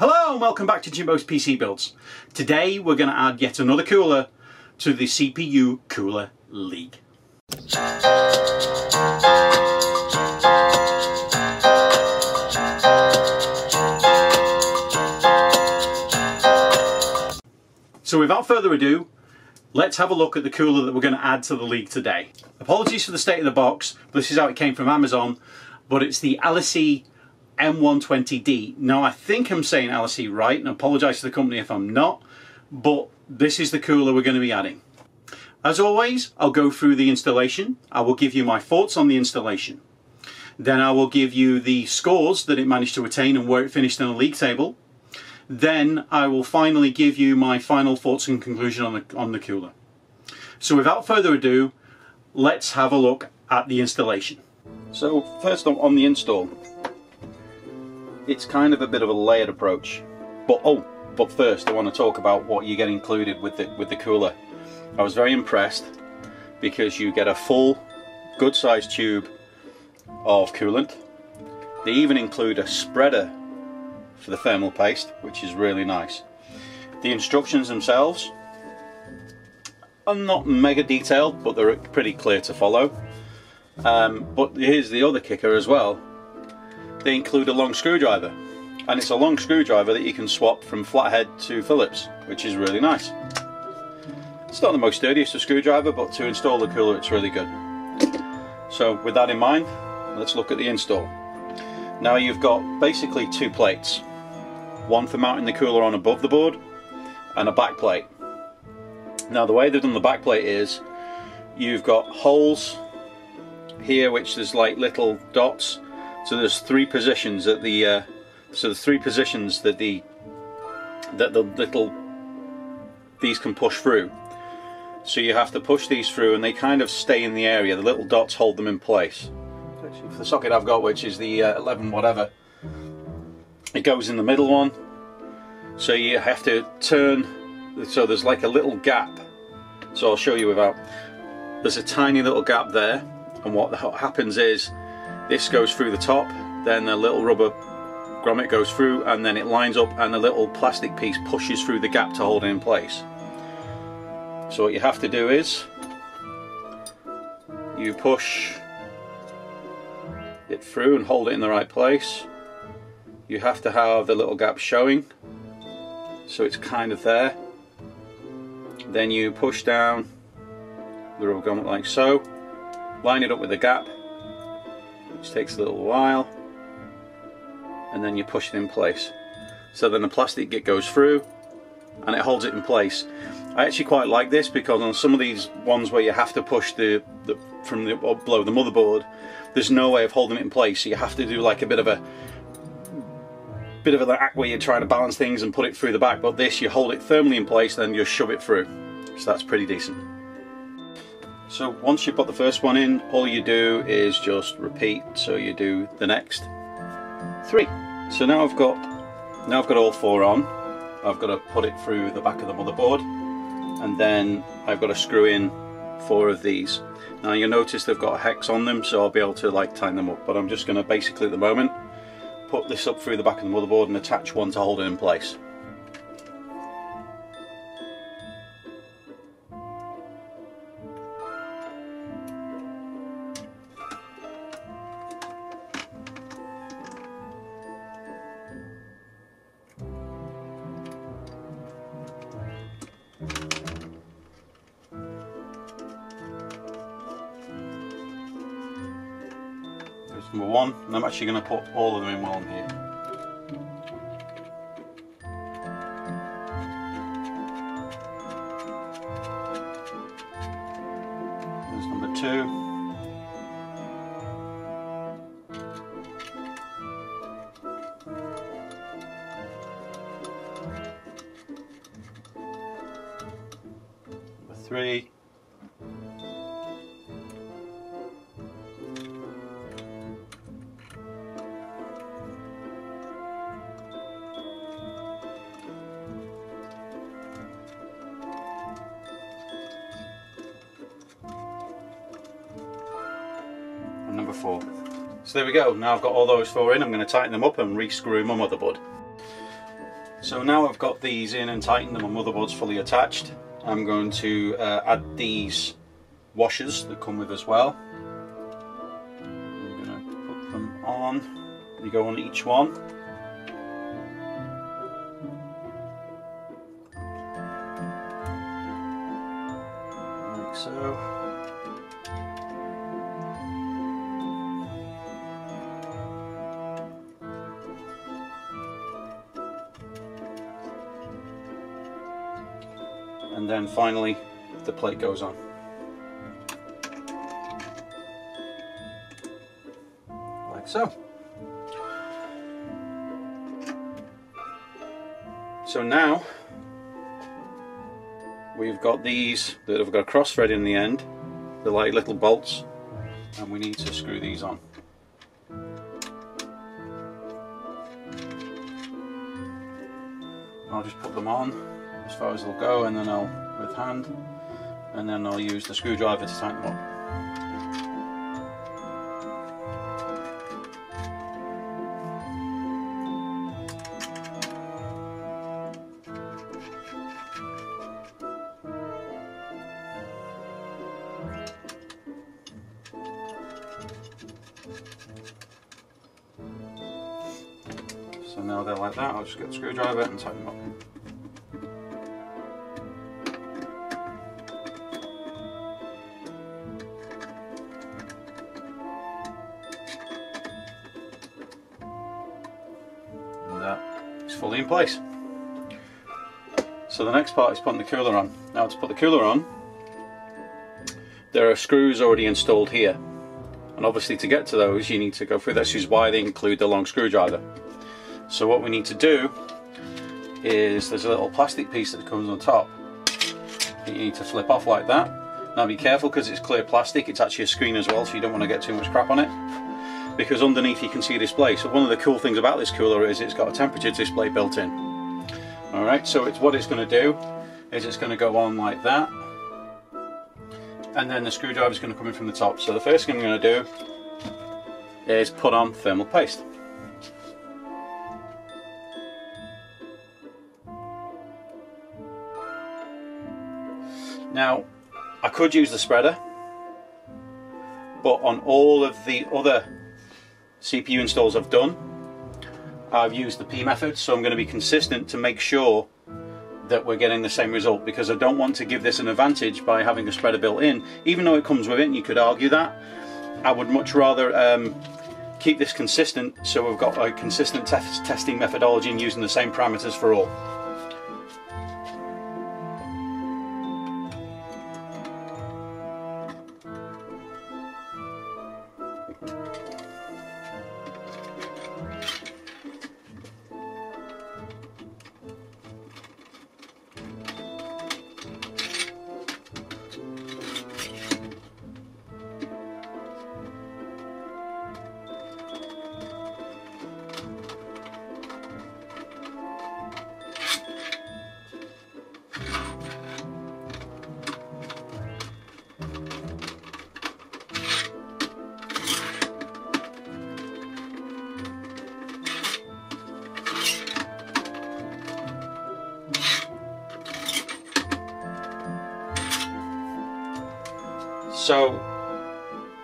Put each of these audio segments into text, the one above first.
Hello and welcome back to Jimbo's PC Builds. Today we're going to add yet another cooler to the CPU Cooler League. So without further ado, let's have a look at the cooler that we're going to add to the league today. Apologies for the state of the box, this is how it came from Amazon, but it's the Alseye M120D. Now I think I'm saying Alseye right, and apologise to the company if I'm not, but this is the cooler we're going to be adding. As always, I'll go through the installation, I will give you my thoughts on the installation. Then I will give you the scores that it managed to attain and where it finished in the league table. Then I will finally give you my final thoughts and conclusion on the, on the cooler. So without further ado, let's have a look at the installation. So first on the install, it's kind of a bit of a layered approach. But oh, but first I want to talk about what you get included with the with the cooler. I was very impressed because you get a full, good sized tube of coolant. They even include a spreader for the thermal paste, which is really nice. The instructions themselves are not mega detailed, but they're pretty clear to follow. Um, but here's the other kicker as well they include a long screwdriver and it's a long screwdriver that you can swap from flathead to Phillips which is really nice. It's not the most sturdiest of screwdriver but to install the cooler it's really good. So with that in mind let's look at the install. Now you've got basically two plates. One for mounting the cooler on above the board and a back plate. Now the way they've done the back plate is you've got holes here which there's like little dots so there's three positions that the uh, so the three positions that the that the little these can push through. So you have to push these through and they kind of stay in the area. The little dots hold them in place. For the socket I've got, which is the uh, 11 whatever, it goes in the middle one. So you have to turn, so there's like a little gap. So I'll show you without. There's a tiny little gap there and what happens is this goes through the top, then the little rubber grommet goes through and then it lines up and the little plastic piece pushes through the gap to hold it in place. So what you have to do is you push it through and hold it in the right place. You have to have the little gap showing so it's kind of there. Then you push down the rubber grommet like so, line it up with the gap which takes a little while and then you push it in place. So then the plastic goes through and it holds it in place. I actually quite like this because on some of these ones where you have to push the, the from the, or below the motherboard there's no way of holding it in place. So you have to do like a bit of a bit of an act where you're trying to balance things and put it through the back. But this you hold it firmly in place then you shove it through. So that's pretty decent so once you put the first one in, all you do is just repeat. So you do the next three. So now I've got now I've got all four on. I've got to put it through the back of the motherboard and then I've got to screw in four of these. Now you'll notice they've got a hex on them so I'll be able to like tighten them up but I'm just going to basically at the moment put this up through the back of the motherboard and attach one to hold it in place. Number one, and I'm actually going to put all of them in one here. There's number two. Number three. So there we go, now I've got all those four in, I'm going to tighten them up and re-screw my motherboard. So now I've got these in and tightened and my motherboard's fully attached, I'm going to uh, add these washers that come with as well. I'm going to put them on. You go on each one. And then finally the plate goes on. Like so. So now we've got these that have got a cross thread in the end, the like little bolts, and we need to screw these on. I'll just put them on as far as they'll go and then I'll with hand and then I'll use the screwdriver to tighten them up. So now they're like that, I'll just get the screwdriver and tighten them up. Fully in place. So the next part is putting the cooler on. Now to put the cooler on, there are screws already installed here. And obviously to get to those you need to go through this which is why they include the long screwdriver. So what we need to do is there's a little plastic piece that comes on top that you need to flip off like that. Now be careful because it's clear plastic, it's actually a screen as well so you don't want to get too much crap on it because underneath you can see a display. So one of the cool things about this cooler is it's got a temperature display built in. Alright, so it's what it's going to do is it's going to go on like that and then the screwdriver is going to come in from the top. So the first thing I'm going to do is put on thermal paste. Now, I could use the spreader, but on all of the other CPU installs I've done, I've used the pea method, so I'm going to be consistent to make sure that we're getting the same result because I don't want to give this an advantage by having a spreader built in. Even though it comes with it, and you could argue that, I would much rather um, keep this consistent so we've got a consistent te testing methodology and using the same parameters for all. So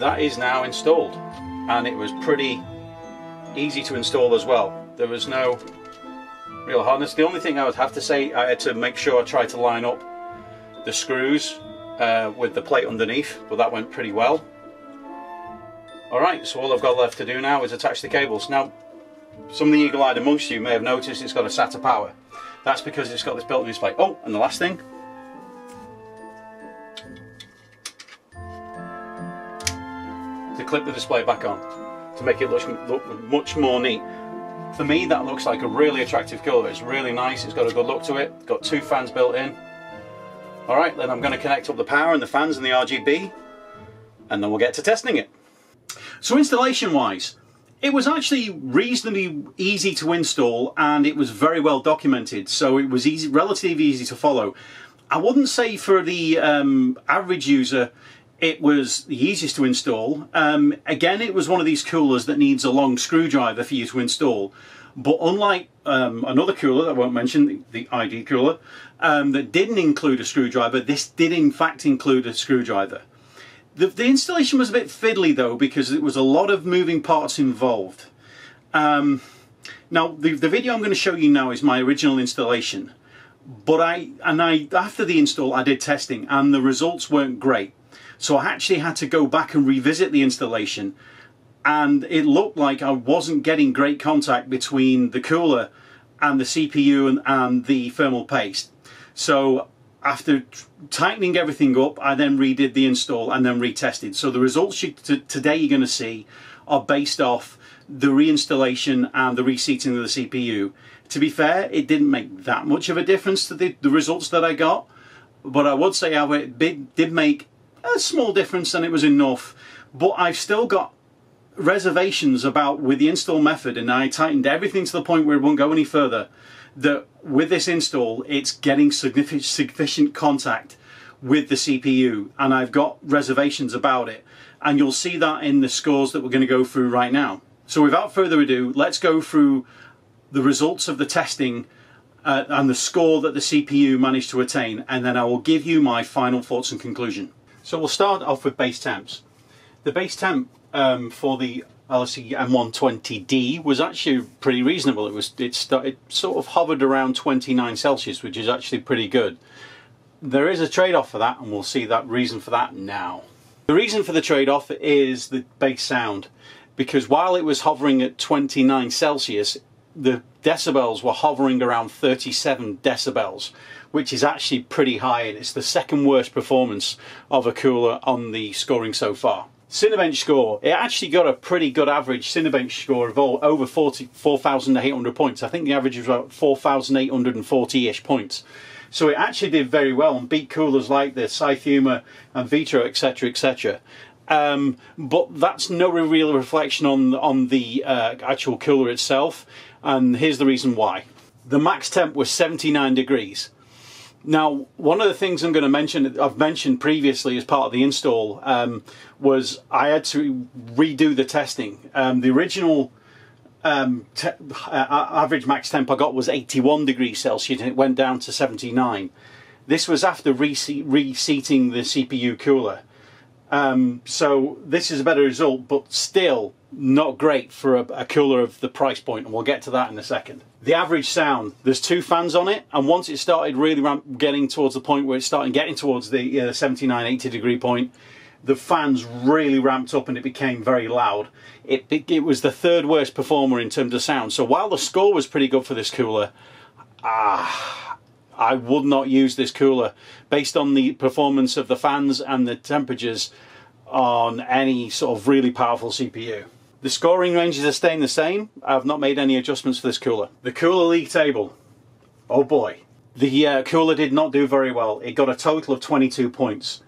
that is now installed and it was pretty easy to install as well. There was no real hardness. The only thing I would have to say, I had to make sure I tried to line up the screws uh, with the plate underneath, but that went pretty well. Alright, so all I've got left to do now is attach the cables. Now, some of the eagle-eyed amongst you may have noticed it's got a SATA power. That's because it's got this built-in display. Oh, and the last thing, clip the display back on to make it look, look much more neat. For me that looks like a really attractive colour, it's really nice, it's got a good look to it, got two fans built in. Alright, then I'm going to connect up the power and the fans and the RGB and then we'll get to testing it. So installation wise, it was actually reasonably easy to install and it was very well documented so it was easy, relatively easy to follow. I wouldn't say for the um, average user it was the easiest to install. Um, again, it was one of these coolers that needs a long screwdriver for you to install. But unlike um, another cooler that I won't mention, the, the ID cooler, um, that didn't include a screwdriver, this did in fact include a screwdriver. The, the, installation was a bit fiddly though because it was a lot of moving parts involved. Um, now the, the video I'm going to show you now is my original installation but I and I after the install I did testing and the results weren't great so I actually had to go back and revisit the installation and it looked like I wasn't getting great contact between the cooler and the CPU and, and the thermal paste. So after tightening everything up I then redid the install and then retested. So the results you, today you're going to see are based off the reinstallation and the reseating of the CPU to be fair, it didn't make that much of a difference to the, the results that I got, but I would say it did make a small difference and it was enough. But I've still got reservations about with the install method and I tightened everything to the point where it won't go any further that with this install it's getting sufficient contact with the CPU and I've got reservations about it and you'll see that in the scores that we're going to go through right now. So without further ado let's go through the results of the testing uh, and the score that the CPU managed to attain and then I will give you my final thoughts and conclusion. So we'll start off with base temps. The base temp um, for the Alseye M120D was actually pretty reasonable. It was it, started, it sort of hovered around 29 Celsius, which is actually pretty good. There is a trade-off for that, and we'll see that reason for that now. The reason for the trade-off is the base sound, because while it was hovering at 29 Celsius, the decibels were hovering around 37 decibels, which is actually pretty high, and it's the second worst performance of a cooler on the scoring so far. Cinebench score, it actually got a pretty good average Cinebench score of all, over 4,800 points. I think the average was about 4,840-ish points. So it actually did very well and beat coolers like the Scythe Fuma and Vetroo, etc., etc. Um, but that's no real reflection on on the uh, actual cooler itself and here's the reason why. The max temp was 79 degrees. Now, one of the things I'm going to mention, I've mentioned previously as part of the install, um, was I had to redo the testing. Um, the original um, uh, average max temp I got was 81 degrees Celsius and it went down to 79. This was after reseating the CPU cooler. Um, so this is a better result, but still not great for a, a, cooler of the price point, and we'll get to that in a second. The average sound, there's two fans on it, and once it started really ramp, getting towards the point where it's starting getting towards the uh, 79, 80 degree point, the fans really ramped up and it became very loud. It, it, it was the third worst performer in terms of sound. So while the score was pretty good for this cooler, ah, I would not use this cooler based on the performance of the fans and the temperatures on any sort of really powerful CPU. The scoring ranges are staying the same. I've not made any adjustments for this cooler. The cooler league table. Oh boy. The uh, cooler did not do very well. It got a total of 22 points.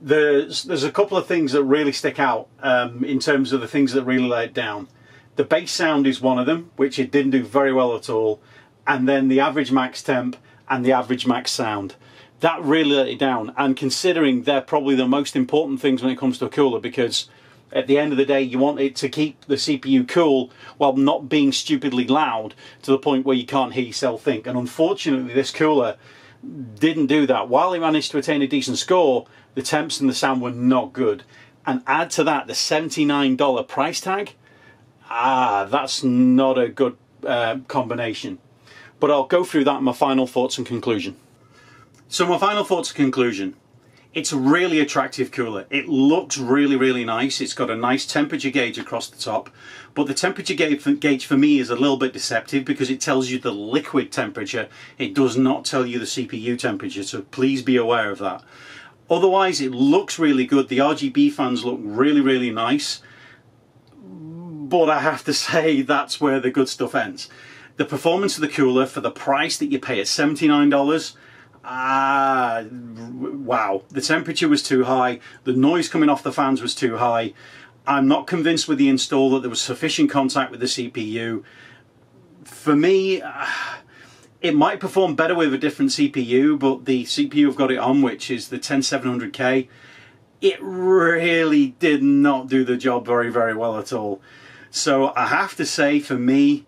There's, there's a couple of things that really stick out um, in terms of the things that really let it down. The base sound is one of them, which it didn't do very well at all. And then the average max temp and the average max sound. That really let it down. And considering they're probably the most important things when it comes to a cooler because at the end of the day, you want it to keep the CPU cool while not being stupidly loud to the point where you can't hear yourself think. And unfortunately, this cooler didn't do that. While it managed to attain a decent score, the temps and the sound were not good. And add to that the $79 price tag, ah, that's not a good uh, combination. But I'll go through that in my final thoughts and conclusion. So my final thoughts and conclusion. It's a really attractive cooler. It looks really, really nice. It's got a nice temperature gauge across the top, but the temperature gauge for me is a little bit deceptive because it tells you the liquid temperature. It does not tell you the CPU temperature, so please be aware of that. Otherwise, it looks really good. The RGB fans look really, really nice, but I have to say that's where the good stuff ends. The performance of the cooler for the price that you pay at $79 ah, wow, the temperature was too high, the noise coming off the fans was too high. I'm not convinced with the install that there was sufficient contact with the CPU. For me, it might perform better with a different CPU, but the CPU I've got it on, which is the 10700K, it really did not do the job very, very well at all. So I have to say, for me,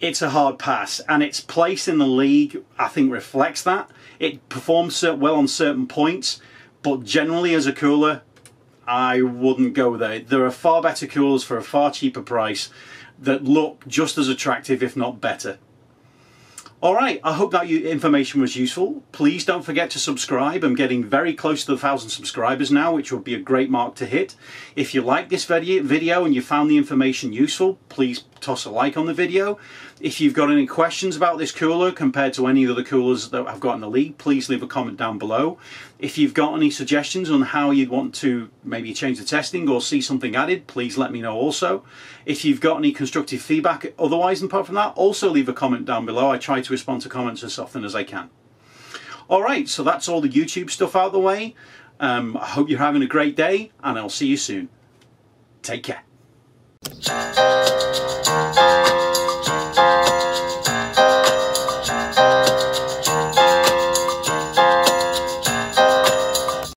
it's a hard pass, and its place in the league, I think, reflects that. It performs well on certain points, but generally as a cooler, I wouldn't go there. There are far better coolers for a far cheaper price that look just as attractive, if not better. Alright, I hope that information was useful. Please don't forget to subscribe. I'm getting very close to the 1,000 subscribers now, which would be a great mark to hit. If you like this video and you found the information useful, please toss a like on the video. If you've got any questions about this cooler compared to any other coolers that I've got in the league, please leave a comment down below. If you've got any suggestions on how you'd want to maybe change the testing or see something added, please let me know also. If you've got any constructive feedback otherwise apart from that, also leave a comment down below. I try to respond to comments as often as I can. Alright, so that's all the YouTube stuff out of the way. Um, I hope you're having a great day and I'll see you soon. Take care.